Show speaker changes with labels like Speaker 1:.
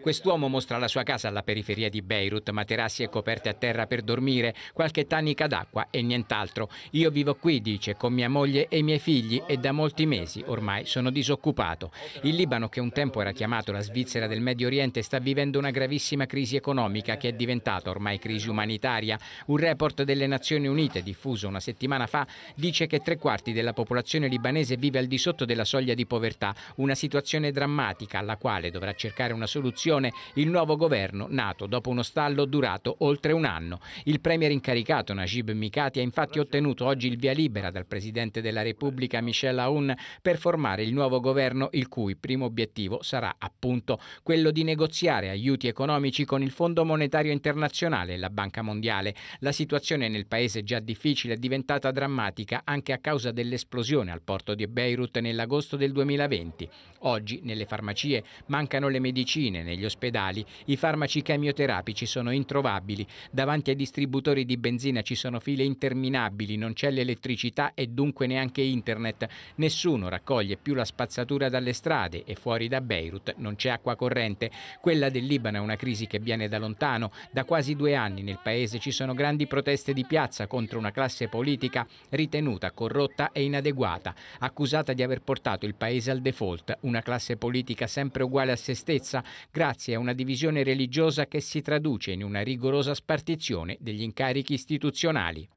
Speaker 1: Quest'uomo mostra la sua casa alla periferia di Beirut, materassi e coperte a terra per dormire, qualche tanica d'acqua e nient'altro. Io vivo qui, dice, con mia moglie e i miei figli e da molti mesi ormai sono disoccupato. Il Libano, che un tempo era chiamato la Svizzera del Medio Oriente, sta vivendo una gravissima crisi economica che è diventata ormai crisi umanitaria. Un report delle Nazioni Unite, diffuso una settimana fa, dice che tre quarti della popolazione libanese vive al di sotto della soglia di povertà, una situazione drammatica alla quale dovrà cercare una soluzione il nuovo governo nato dopo uno stallo durato oltre un anno. Il premier incaricato Najib Mikati ha infatti ottenuto oggi il via libera dal presidente della Repubblica Michel Aoun per formare il nuovo governo il cui primo obiettivo sarà appunto quello di negoziare aiuti economici con il Fondo Monetario Internazionale e la Banca Mondiale. La situazione nel paese già difficile è diventata drammatica anche a causa dell'esplosione al porto di Beirut nell'agosto del 2020. Oggi nelle farmacie mancano le medicine, negli ospedali i farmaci chemioterapici sono introvabili, davanti ai distributori di benzina ci sono file interminabili, non c'è l'elettricità e dunque neanche internet, nessuno raccoglie più la spazzatura dalle strade e fuori da Beirut non c'è acqua corrente. Quella del Libano è una crisi che viene da lontano, da quasi due anni nel paese ci sono grandi proteste di piazza contro una classe politica ritenuta corrotta e inadeguata, accusata di aver portato il paese al default, una classe politica sempre uguale a se stessa, grazie a una divisione religiosa che si traduce in una rigorosa spartizione degli incarichi istituzionali.